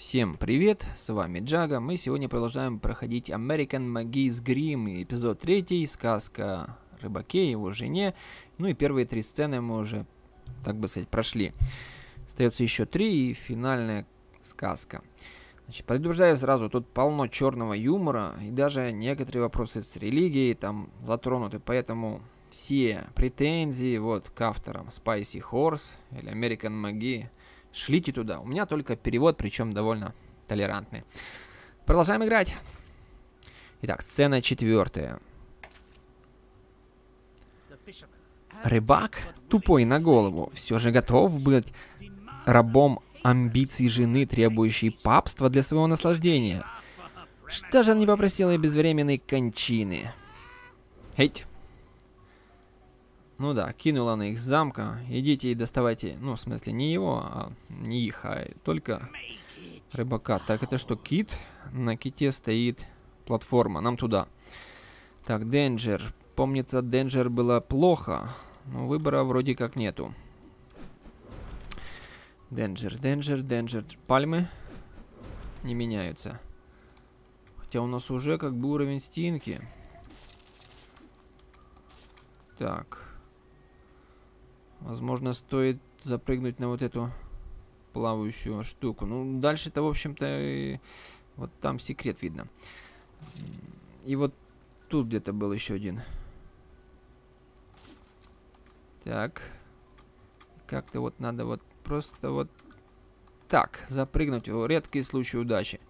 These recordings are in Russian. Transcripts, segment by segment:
Всем привет, с вами Джага. Мы сегодня продолжаем проходить American Magis Grimm, эпизод 3, сказка рыбаке и его жене. Ну и первые три сцены мы уже, так бы сказать, прошли. Остается еще три и финальная сказка. Значит, предупреждаю сразу, тут полно черного юмора, и даже некоторые вопросы с религией там затронуты, поэтому все претензии вот к авторам Spicy Horse или American Magi шлите туда. У меня только перевод, причем довольно толерантный. Продолжаем играть. Итак, сцена четвертая. Рыбак, тупой на голову, все же готов быть рабом амбиций жены, требующей папства для своего наслаждения. Что же он не попросила безвременной кончины? Эть! Ну да, кинула она их замка. Идите и доставайте, ну, в смысле, не его, а не их, а только рыбака. Так, это что, кит? На ките стоит платформа, нам туда. Так, Денджер. Помнится, Денджер было плохо, но выбора вроде как нету. Денджер, Денджер, Денджер. Пальмы не меняются. Хотя у нас уже как бы уровень стинки. Так. Возможно, стоит запрыгнуть на вот эту плавающую штуку. Ну, дальше-то, в общем-то, вот там секрет видно. И вот тут где-то был еще один. Так. Как-то вот надо вот просто вот так запрыгнуть. Редкий случай удачи.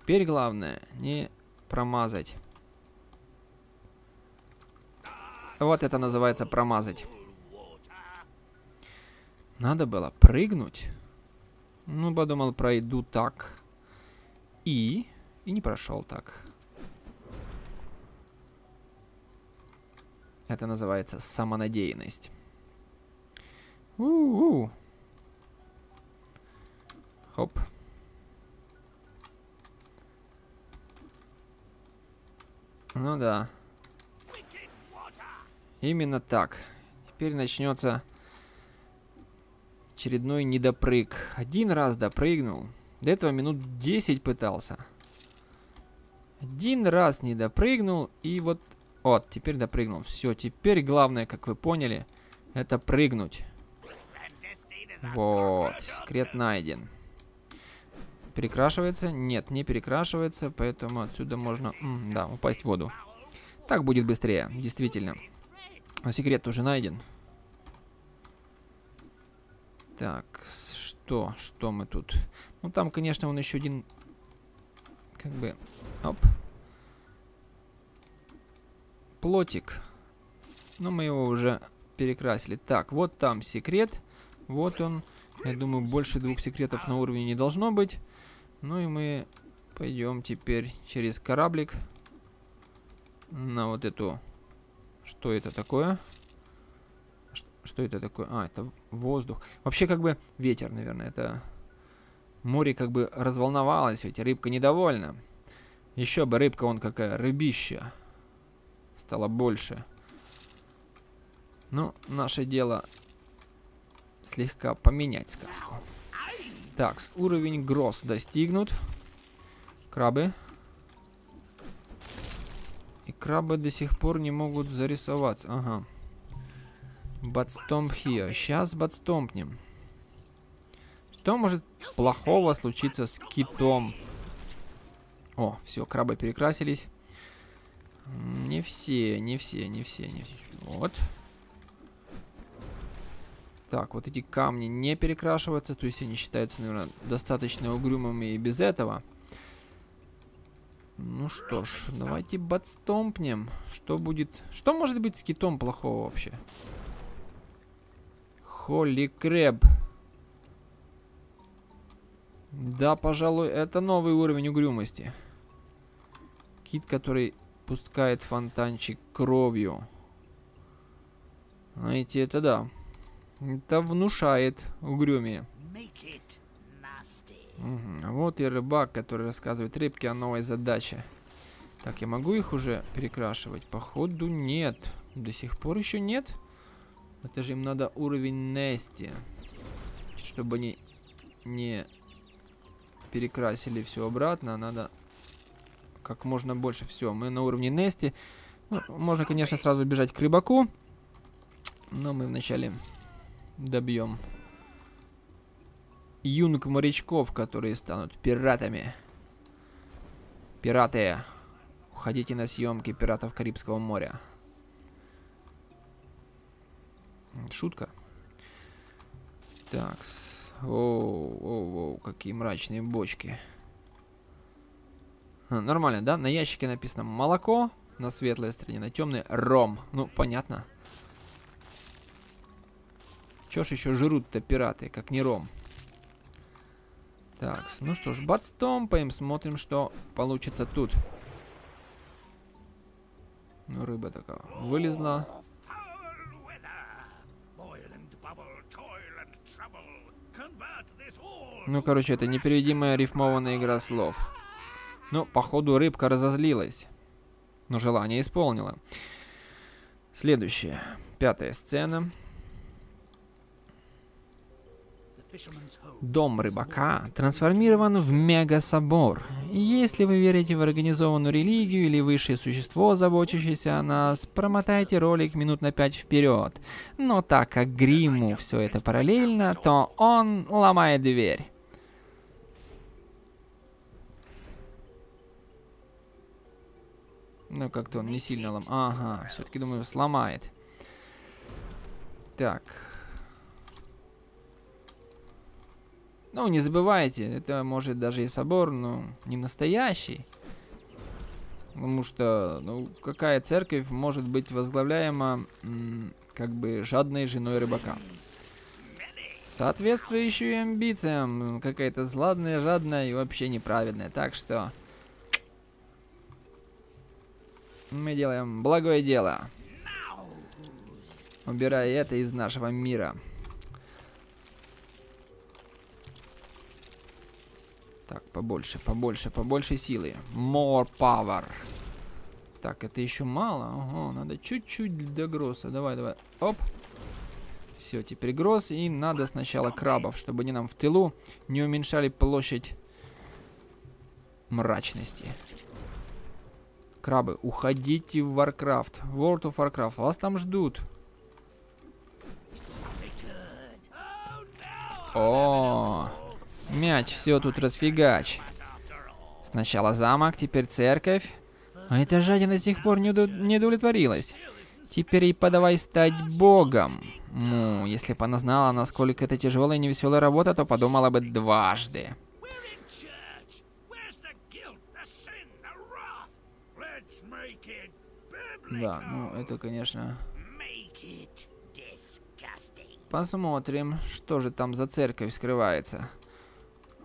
Теперь главное не промазать. Вот это называется промазать. Надо было прыгнуть. Ну, подумал, пройду так. И... И не прошел так. Это называется самонадеянность. У-у-у. Хоп. Ну да. Именно так. Теперь начнется Очередной недопрыг. Один раз допрыгнул. До этого минут 10 пытался. Один раз не допрыгнул. И вот... Вот, теперь допрыгнул. Все, теперь главное, как вы поняли, это прыгнуть. Вот, секрет найден. Перекрашивается? Нет, не перекрашивается, поэтому отсюда можно, да, упасть в воду. Так будет быстрее, действительно. Но секрет уже найден. Так, что? Что мы тут? Ну, там, конечно, он еще один... Как бы... Оп. Плотик. Но мы его уже перекрасили. Так, вот там секрет. Вот он. Я думаю, больше двух секретов на уровне не должно быть. Ну и мы пойдем теперь через кораблик на вот эту... Что это такое? Что это такое? А, это воздух. Вообще, как бы, ветер, наверное, это... Море как бы разволновалось, ведь рыбка недовольна. Еще бы рыбка, он какая, рыбища. Стало больше. Ну, наше дело слегка поменять сказку. Так, уровень гроз достигнут. Крабы. И крабы до сих пор не могут зарисоваться. Ага. Бадстомп here. Сейчас бадстомпнем. Что может плохого случиться с китом? О, все, крабы перекрасились. Не все, не все, не все, не все. Вот. Так, вот эти камни не перекрашиваются, то есть они считаются, наверное, достаточно угрюмыми и без этого. Ну что ж, давайте бадстомпнем. Что будет... Что может быть с китом плохого вообще? Холли Крэб. Да, пожалуй, это новый уровень угрюмости. Кит, который пускает фонтанчик кровью. Знаете, это да. Это внушает угрюмее. Угу. вот и рыбак, который рассказывает рыбке о новой задаче. Так, я могу их уже перекрашивать? Походу нет. До сих пор еще нет. Это же им надо уровень Нести. Чтобы они не перекрасили все обратно. Надо как можно больше. Все, мы на уровне Нести. Ну, можно, конечно, сразу бежать к рыбаку. Но мы вначале добьем юнг морячков, которые станут пиратами. Пираты, уходите на съемки пиратов Карибского моря. Шутка. Так. Оу, оу, оу, какие мрачные бочки. А, нормально, да? На ящике написано молоко, на светлой стороне, на темной ром. Ну, понятно. Чё ж еще жрут-то пираты, как не ром? Так, ну что ж, бацтомпаем, смотрим, что получится тут. Ну, рыба такая вылезла. Ну, короче, это непереведимая рифмованная игра слов. Ну, походу, рыбка разозлилась. Но желание исполнила. Следующая. Пятая сцена. Дом рыбака трансформирован в мега-собор. Если вы верите в организованную религию или высшее существо, заботящееся о нас, промотайте ролик минут на пять вперед. Но так как Гримму все это параллельно, то он ломает дверь. Ну, как-то он не сильно лом... Ага, все-таки, думаю, сломает. Так, Ну, не забывайте, это может даже и собор, но не настоящий. Потому что, ну, какая церковь может быть возглавляема, как бы, жадной женой рыбака? Соответствующую амбициям, какая-то зладная, жадная и вообще неправедная. Так что мы делаем благое дело, убирая это из нашего мира. Так, побольше, побольше, побольше силы. More power. Так, это еще мало. Ого, надо чуть-чуть до гросса. Давай, давай. Оп. Все, теперь гросс. И надо сначала крабов, чтобы они нам в тылу не уменьшали площадь мрачности. Крабы, уходите в Warcraft. World of Warcraft. Вас там ждут. О, Мяч, все тут расфигач. Сначала замок, теперь церковь. А эта жадина до сих пор не, уд не удовлетворилась. Теперь и подавай стать богом. Ну, если бы она знала, насколько это тяжелая и невеселая работа, то подумала бы дважды. Да, ну это, конечно... Посмотрим, что же там за церковь скрывается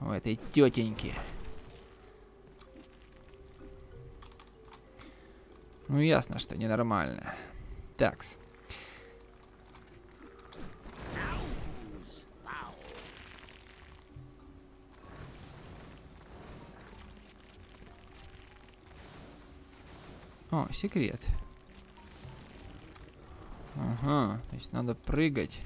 у этой тетеньки. Ну, ясно, что ненормально. Такс. О, секрет. Ага, то есть надо прыгать.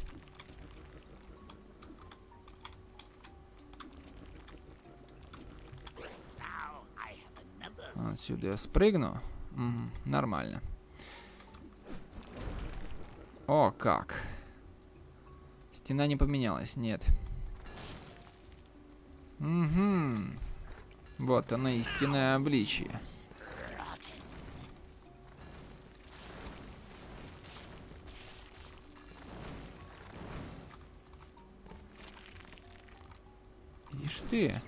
Отсюда я спрыгну. Угу, нормально. О, как. Стена не поменялась, нет. Угу. Вот она, истинное обличие. Ишь ты.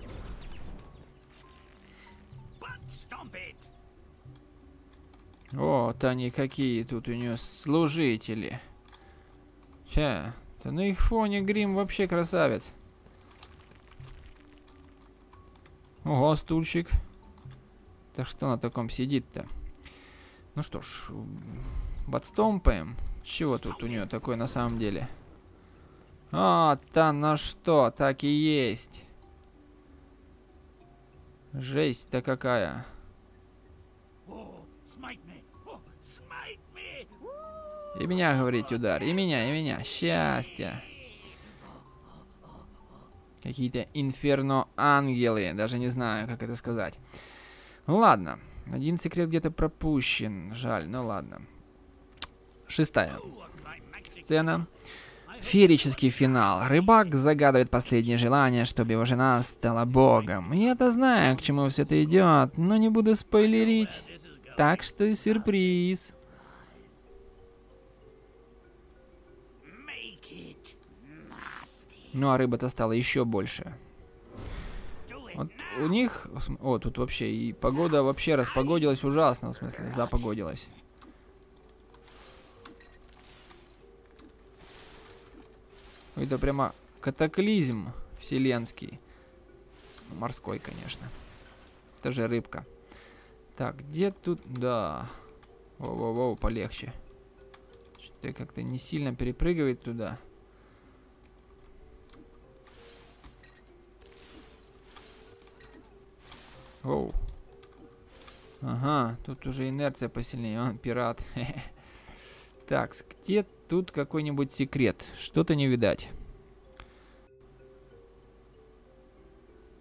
Вот они какие тут у нее служители. Ча, да на их фоне грим вообще красавец. Ого, стульчик. Так что на таком сидит-то? Ну что ж, подстомпаем. Чего тут у нее такое на самом деле? А, та на что, так и есть. Жесть-то какая. И меня, говорить удар. И меня, и меня. Счастье. Какие-то инферно-ангелы. Даже не знаю, как это сказать. Ну ладно. Один секрет где-то пропущен. Жаль, ну ладно. Шестая сцена. Феерический финал. Рыбак загадывает последнее желание, чтобы его жена стала богом. Я-то знаю, к чему все это идет, но не буду спойлерить. Так что сюрприз. Ну а рыба-то стала еще больше. Вот у них... О, тут вообще и погода вообще распогодилась ужасно, в смысле, запогодилась. Это прямо катаклизм вселенский. Ну, морской, конечно. Это же рыбка. Так, где тут... Да. Воу-воу-воу, полегче. Что-то как-то не сильно перепрыгивает туда. Оу. Ага, тут уже инерция посильнее. Он пират. Так, где тут какой-нибудь секрет? Что-то не видать.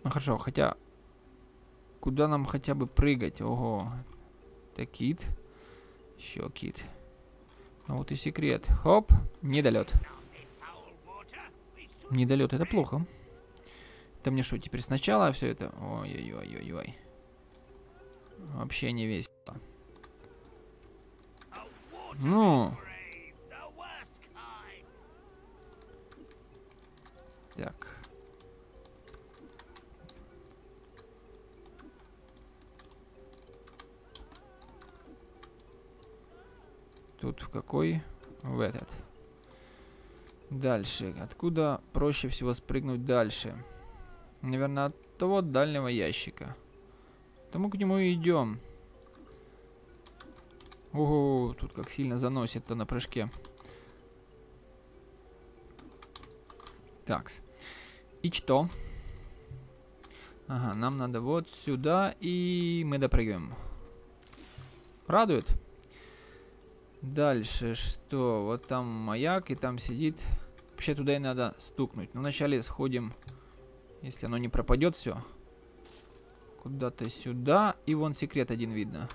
Ну хорошо, хотя... Куда нам хотя бы прыгать? Ого. Это кит. Еще кит. А вот и секрет. Хоп, недолет. Недолет, это плохо. Это мне что, теперь сначала все это? Ой-ой-ой-ой-ой. Вообще не весело. Ну. Так. Тут в какой? В этот. Дальше. Откуда проще всего спрыгнуть дальше? Наверное, от того дальнего ящика. Тому к нему и идем. Ого, тут как сильно заносит-то на прыжке. Так. И что? Ага, нам надо вот сюда, и мы допрыгиваем. Радует? Дальше что? Вот там маяк, и там сидит... Вообще туда и надо стукнуть. Но вначале сходим если оно не пропадет все. Куда-то сюда. И вон секрет один видно.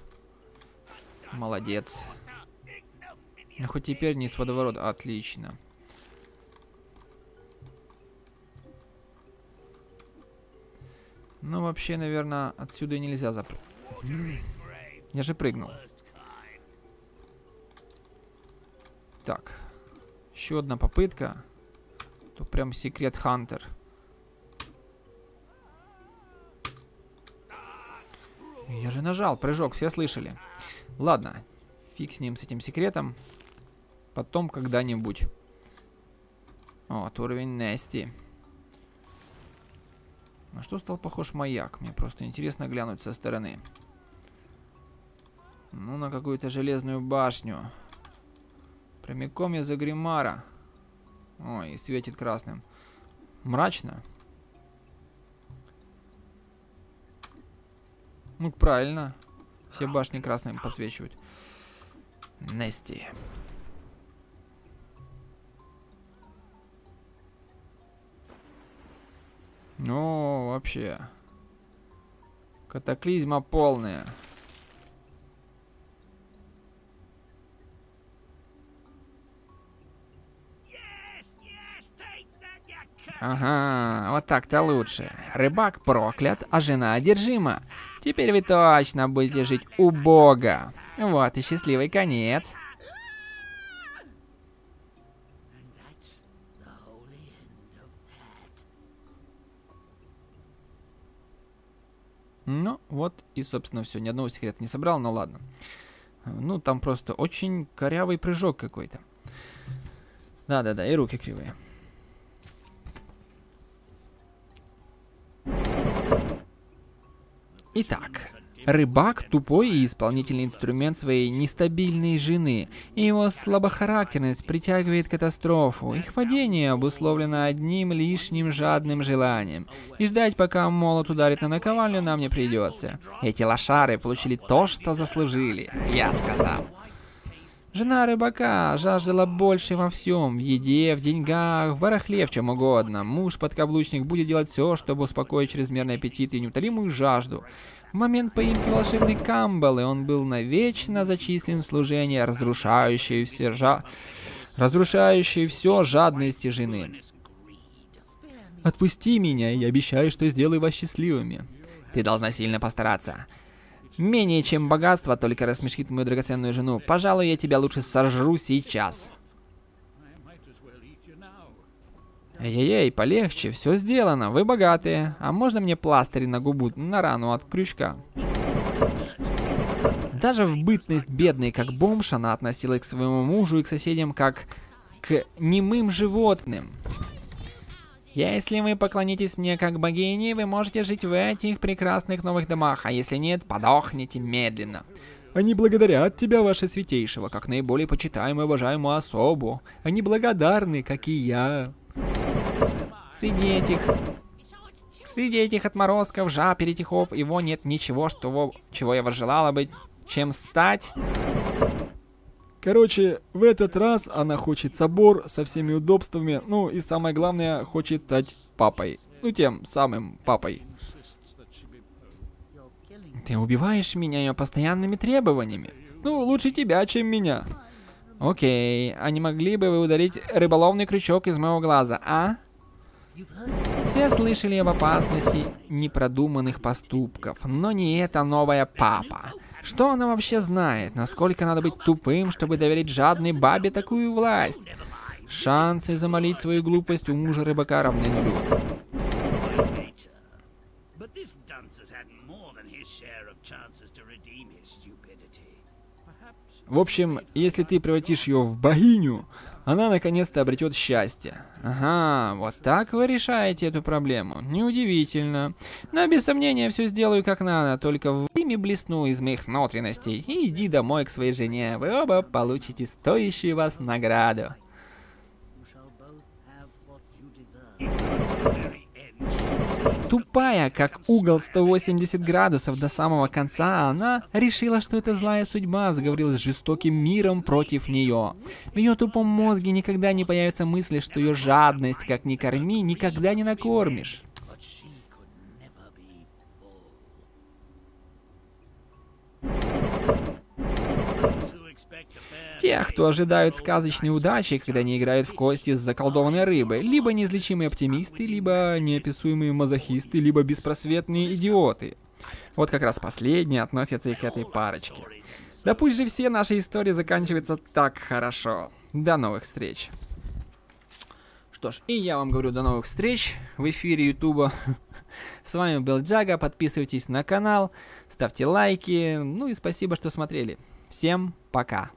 Молодец. Ну хоть теперь не с водоворота. Отлично. Ну, вообще, наверное, отсюда нельзя запрыгнуть. Я же прыгнул. Так. Еще одна попытка. Тут прям секрет Хантер. Я же нажал, прыжок, все слышали. Ладно, фиг с ним, с этим секретом. Потом когда-нибудь. Вот, уровень Нести. На что стал похож маяк? Мне просто интересно глянуть со стороны. Ну, на какую-то железную башню. Прямиком я за Гримара. Ой, и светит красным. Мрачно. Ну, правильно. Все башни красным подсвечивают. Нести. Ну, вообще. Катаклизма полная. Ага, вот так-то лучше. Рыбак проклят, а жена одержима. Теперь вы точно будете жить у Бога. Вот и счастливый конец. Ну, вот и, собственно, все. Ни одного секрета не собрал, но ладно. Ну, там просто очень корявый прыжок какой-то. Да-да-да, и руки кривые. Итак, рыбак – тупой и исполнительный инструмент своей нестабильной жены, и его слабохарактерность притягивает катастрофу. Их падение обусловлено одним лишним жадным желанием, и ждать, пока молот ударит на наковальню, нам не придется. Эти лошары получили то, что заслужили, я сказал. Жена рыбака жаждала больше во всем, в еде, в деньгах, в барахле, в чем угодно. Муж-подкаблучник будет делать все, чтобы успокоить чрезмерный аппетит и неутолимую жажду. В момент поимки волшебной Камбалы он был навечно зачислен в служение разрушающей все, жа... разрушающей все жадности жены. Отпусти меня, и обещаю, что сделаю вас счастливыми. Ты должна сильно постараться. Менее чем богатство только рассмешит мою драгоценную жену. Пожалуй, я тебя лучше сожру сейчас. Эй-эй, полегче, все сделано, вы богатые. А можно мне пластырь на губу, на рану от крючка? Даже в бытность бедной, как бомж, она относилась к своему мужу и к соседям как к немым животным. Если вы поклонитесь мне как богине, вы можете жить в этих прекрасных новых домах, а если нет, подохните медленно. Они благодарят тебя, ваше святейшего, как наиболее почитаемую и уважаемую особу. Они благодарны, как и я. Среди этих... Среди этих отморозков, жаб, перетихов, его нет ничего, что, чего я возжелала бы, чем стать... Короче, в этот раз она хочет собор со всеми удобствами, ну и самое главное, хочет стать папой. Ну, тем самым папой. Ты убиваешь меня ее постоянными требованиями. Ну, лучше тебя, чем меня. Окей, а не могли бы вы ударить рыболовный крючок из моего глаза, а? Все слышали об опасности непродуманных поступков, но не эта новая папа. Что она вообще знает? Насколько надо быть тупым, чтобы доверить жадной бабе такую власть? Шансы замолить свою глупость у мужа рыбака равны нулю. В общем, если ты превратишь ее в богиню, она наконец-то обретет счастье. Ага, вот так вы решаете эту проблему. Неудивительно. Но без сомнения все сделаю как надо, только в ими блесну из моих внутренностей. И иди домой к своей жене, вы оба получите стоящую вас награду. Тупая, как угол 180 градусов до самого конца, она решила, что это злая судьба заговорила с жестоким миром против нее. В ее тупом мозге никогда не появится мысли, что ее жадность, как ни корми, никогда не накормишь. Тех, кто ожидают сказочной удачи, когда они играют в кости с заколдованной рыбой, либо неизлечимые оптимисты, либо неописуемые мазохисты, либо беспросветные идиоты. Вот как раз последние относятся и к этой парочке. Да пусть же все наши истории заканчиваются так хорошо. До новых встреч. Что ж, и я вам говорю до новых встреч в эфире Ютуба. С вами был Джага, подписывайтесь на канал, ставьте лайки, ну и спасибо, что смотрели. Всем пока.